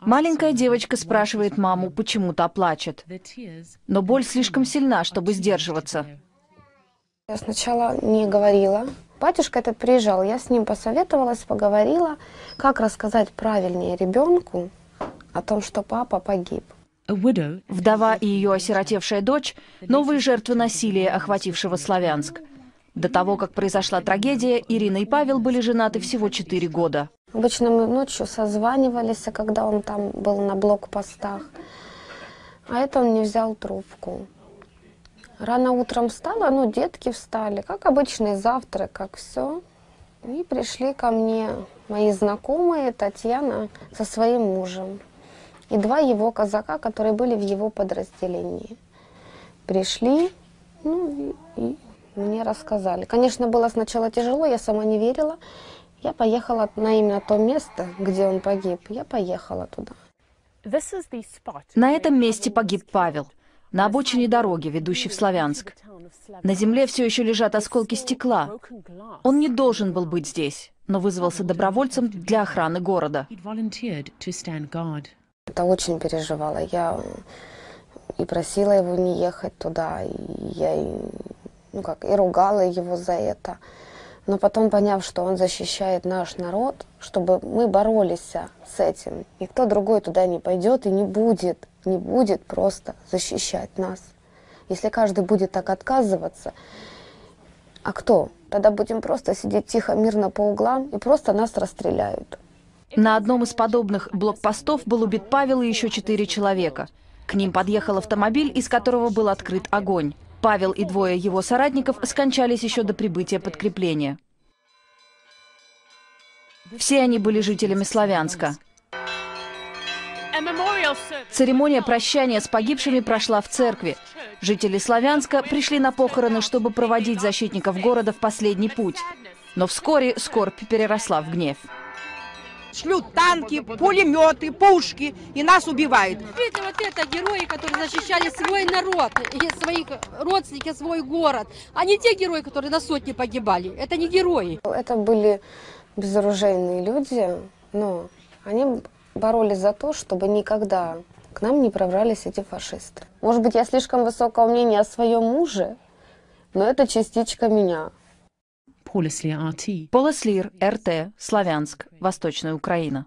Маленькая девочка спрашивает маму, почему та плачет. Но боль слишком сильна, чтобы сдерживаться. Я сначала не говорила. Батюшка этот приезжал, я с ним посоветовалась, поговорила, как рассказать правильнее ребенку о том, что папа погиб. Вдова и ее осиротевшая дочь – новые жертвы насилия, охватившего Славянск. До того, как произошла трагедия, Ирина и Павел были женаты всего четыре года. Обычно мы ночью созванивались, когда он там был на блокпостах. А это он не взял трубку. Рано утром встала, ну, детки встали, как обычный завтрак, как все. И пришли ко мне мои знакомые, Татьяна со своим мужем. И два его казака, которые были в его подразделении. Пришли, ну, и, и мне рассказали. Конечно, было сначала тяжело, я сама не верила. Я поехала на именно то место, где он погиб. Я поехала туда. На этом месте погиб Павел на обочине дороги, ведущей в Славянск. На земле все еще лежат осколки стекла. Он не должен был быть здесь, но вызвался добровольцем для охраны города. Это очень переживала. Я и просила его не ехать туда, и я и, ну как, и ругала его за это. Но потом, поняв, что он защищает наш народ, чтобы мы боролись с этим, никто другой туда не пойдет и не будет, не будет просто защищать нас. Если каждый будет так отказываться, а кто? Тогда будем просто сидеть тихо, мирно по углам и просто нас расстреляют. На одном из подобных блокпостов был убит Павел и еще четыре человека. К ним подъехал автомобиль, из которого был открыт огонь. Павел и двое его соратников скончались еще до прибытия подкрепления. Все они были жителями Славянска. Церемония прощания с погибшими прошла в церкви. Жители Славянска пришли на похороны, чтобы проводить защитников города в последний путь. Но вскоре скорбь переросла в гнев. Шлют танки, пулеметы, пушки и нас убивают. Видите, вот это герои, которые защищали свой народ, своих родственников, свой город. А не те герои, которые на сотни погибали. Это не герои. Это были безоружейные люди, но они боролись за то, чтобы никогда к нам не пробрались эти фашисты. Может быть, я слишком высокого мнения о своем муже, но это частичка меня. Полислир, РТ, Славянск, Восточная Украина.